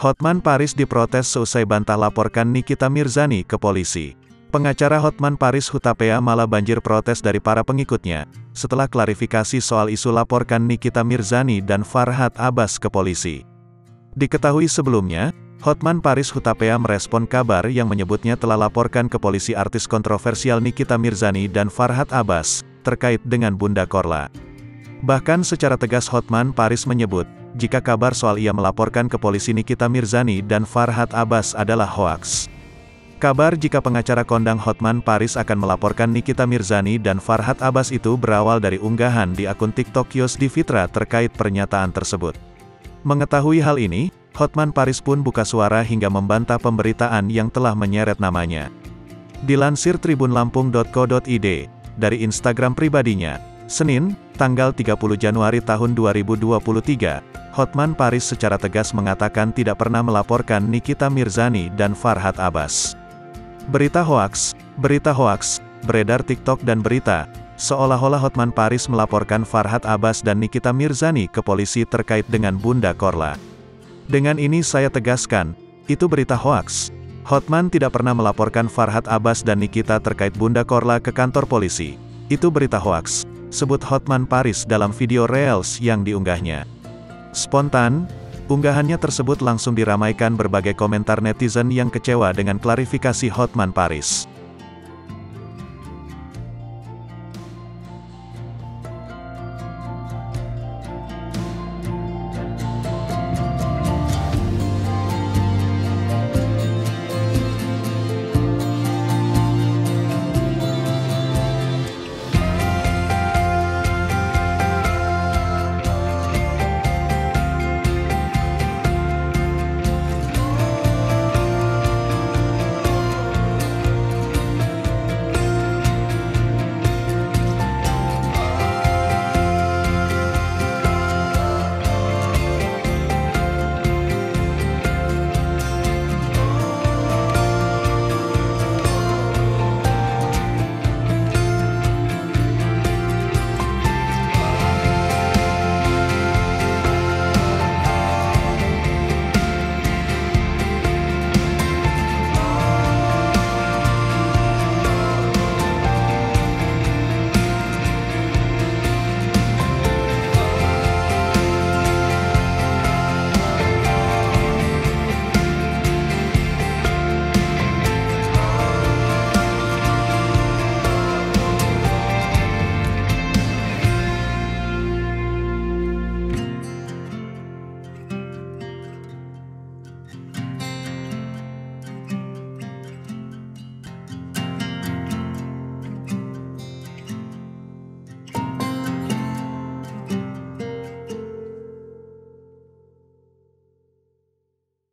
Hotman Paris diprotes seusai bantah laporkan Nikita Mirzani ke polisi. Pengacara Hotman Paris Hutapea malah banjir protes dari para pengikutnya, setelah klarifikasi soal isu laporkan Nikita Mirzani dan Farhad Abbas ke polisi. Diketahui sebelumnya, Hotman Paris Hutapea merespon kabar yang menyebutnya telah laporkan ke polisi artis kontroversial Nikita Mirzani dan Farhad Abbas, terkait dengan Bunda Korla. Bahkan secara tegas Hotman Paris menyebut, jika kabar soal ia melaporkan ke polisi Nikita Mirzani dan Farhad Abbas adalah hoaks. Kabar jika pengacara kondang Hotman Paris akan melaporkan Nikita Mirzani dan Farhad Abbas itu berawal dari unggahan di akun TikTok Yos Divitra terkait pernyataan tersebut. Mengetahui hal ini, Hotman Paris pun buka suara hingga membantah pemberitaan yang telah menyeret namanya. Dilansir tribunlampung.co.id, dari Instagram pribadinya, Senin, tanggal 30 Januari tahun 2023, Hotman Paris secara tegas mengatakan tidak pernah melaporkan Nikita Mirzani dan Farhad Abbas. Berita hoaks, berita hoaks, beredar TikTok dan berita, seolah-olah Hotman Paris melaporkan Farhad Abbas dan Nikita Mirzani ke polisi terkait dengan Bunda Korla. Dengan ini saya tegaskan, itu berita hoaks. Hotman tidak pernah melaporkan Farhad Abbas dan Nikita terkait Bunda Korla ke kantor polisi. Itu berita hoaks sebut Hotman Paris dalam video Reels yang diunggahnya. Spontan, unggahannya tersebut langsung diramaikan berbagai komentar netizen yang kecewa dengan klarifikasi Hotman Paris.